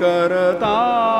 Kartar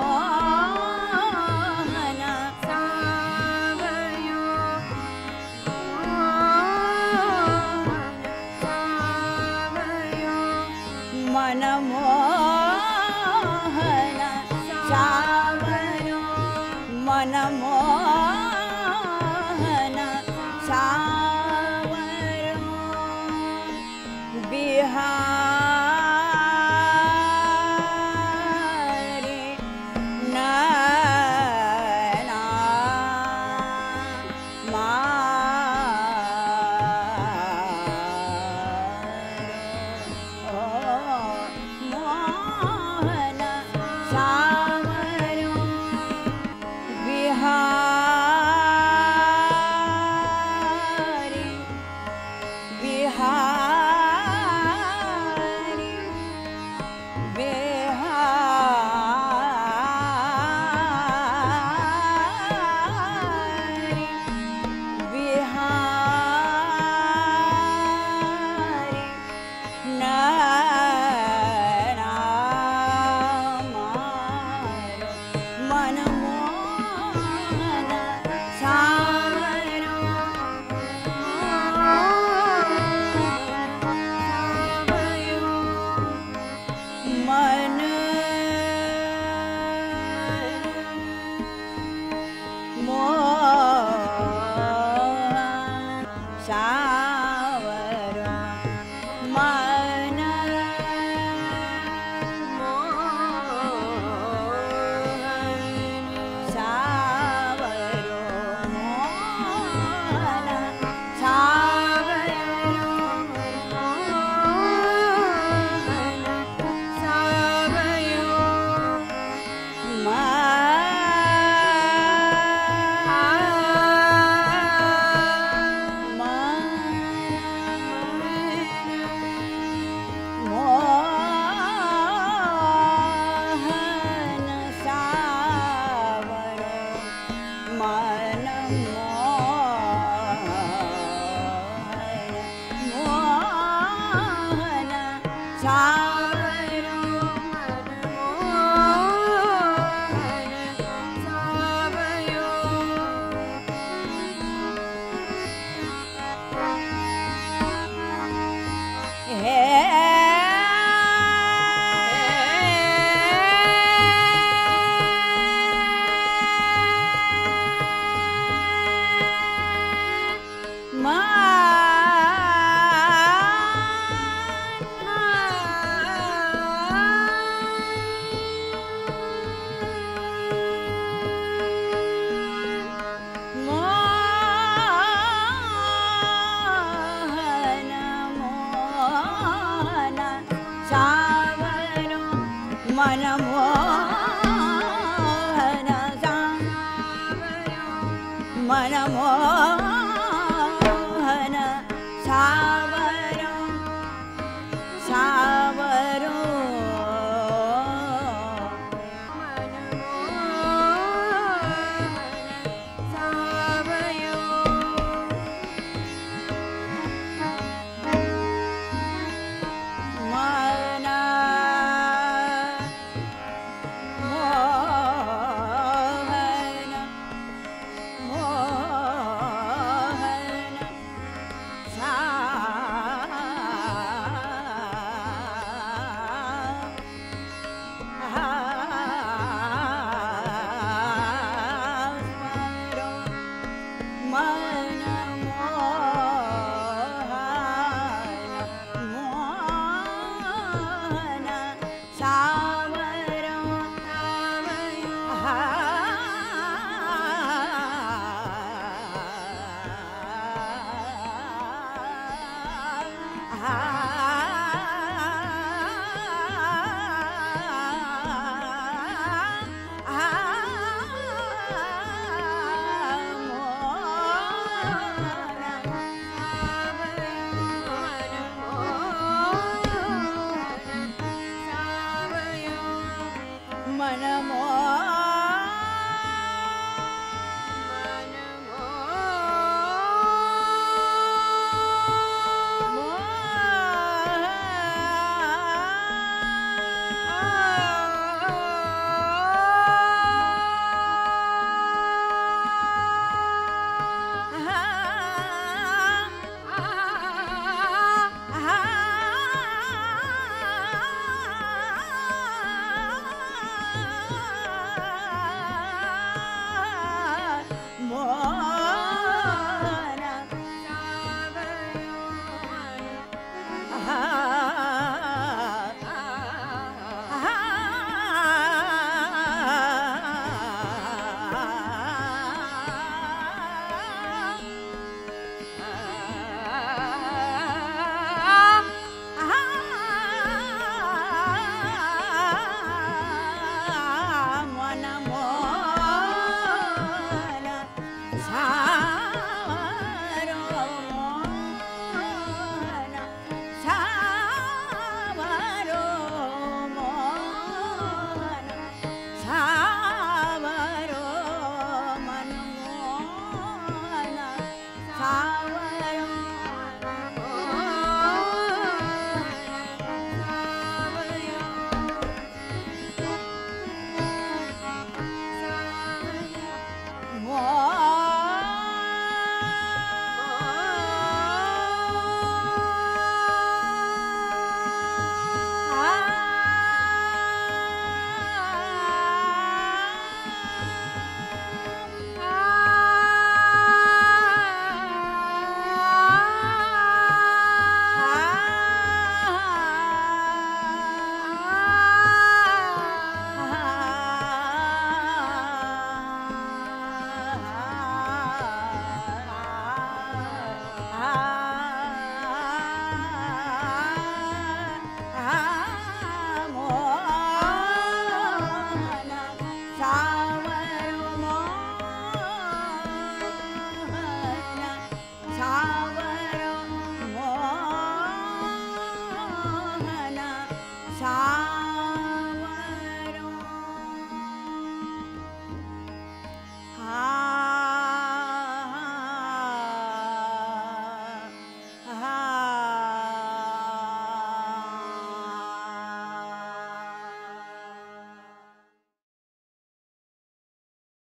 啊